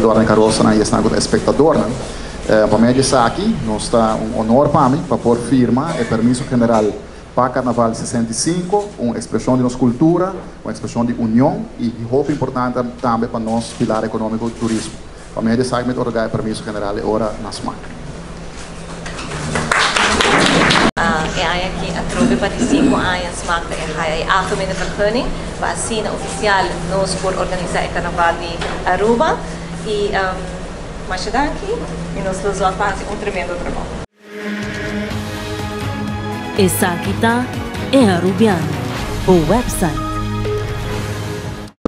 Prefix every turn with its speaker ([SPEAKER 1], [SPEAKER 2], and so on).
[SPEAKER 1] Dora Carosa e está com espectador. Né? Uh, para mim, aqui, nós está um honor para mim, para pôr firma e permisso general para Carnaval 65, uma expressão de nossa cultura, uma expressão de união e roupa importante também para nosso pilar econômico do turismo. Para mim, é o permisso general ora na semana.
[SPEAKER 2] é aí que a tropa para cinco anos smakta é a algemene vergunning, vacina oficial nós por organizar o carnaval de Aruba e mais daqui e nós vamos fazer um tremendo trabalho.
[SPEAKER 3] Essa aqui tá é Arubiano, o website